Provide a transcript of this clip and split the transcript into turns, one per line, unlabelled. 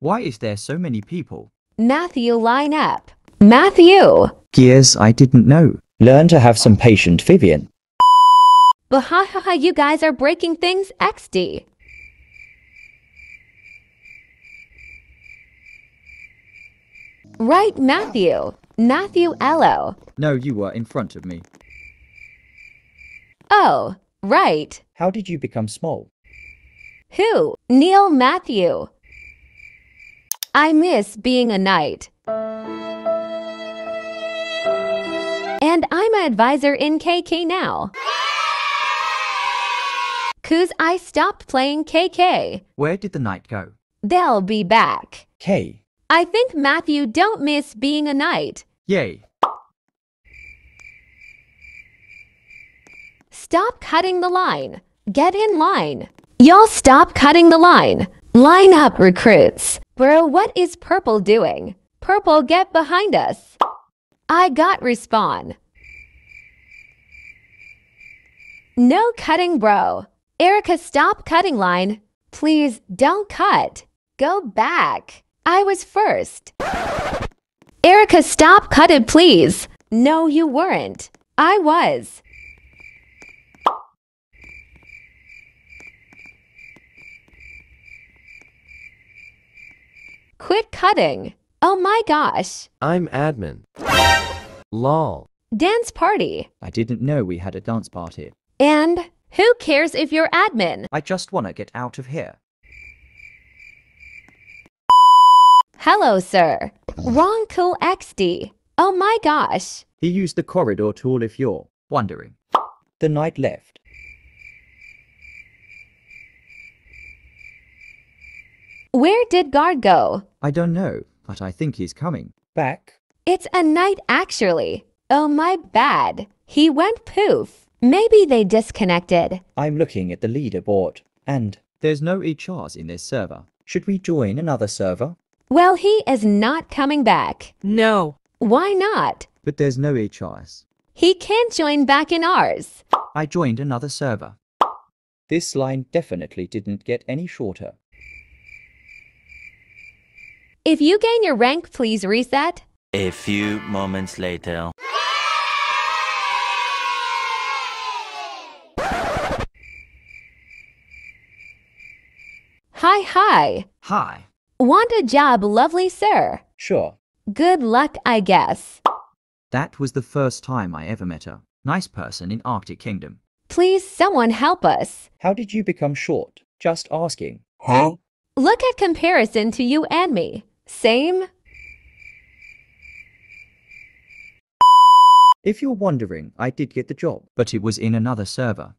Why is there so many people?
Matthew, line up. Matthew!
Gears, I didn't know. Learn to have some patience, Vivian.
But ha ha ha, you guys are breaking things XD. Right, Matthew. Matthew Ello.
No, you were in front of me.
Oh, right.
How did you become small?
Who? Neil Matthew. I miss being a knight. And I'm an advisor in KK now. Cause I stopped playing KK.
Where did the knight go?
They'll be back.
K.
I think Matthew don't miss being a knight.
Yay.
Stop cutting the line. Get in line. Y'all stop cutting the line. Line up, recruits. Bro, what is Purple doing? Purple, get behind us. I got respawn. No cutting, bro. Erica, stop cutting line. Please don't cut. Go back. I was first. Erica, stop cutting, please. No, you weren't. I was. Cutting. Oh my gosh.
I'm admin. Lol.
Dance party.
I didn't know we had a dance party.
And who cares if you're admin?
I just wanna get out of here.
Hello, sir. Wrong cool XD. Oh my gosh.
He used the corridor tool if you're wondering. The knight left.
Where did guard go?
I don't know, but I think he's coming. Back.
It's a knight actually. Oh my bad. He went poof. Maybe they disconnected.
I'm looking at the leaderboard. And there's no HRs in this server. Should we join another server?
Well, he is not coming back.
No.
Why not?
But there's no HRs.
He can't join back in ours.
I joined another server. This line definitely didn't get any shorter.
If you gain your rank, please reset.
A few moments later.
Hi, hi.
Hi.
Want a job, lovely sir?
Sure.
Good luck, I guess.
That was the first time I ever met a nice person in Arctic Kingdom.
Please, someone help us.
How did you become short? Just asking. Huh?
Look at comparison to you and me. Same?
If you're wondering, I did get the job, but it was in another server.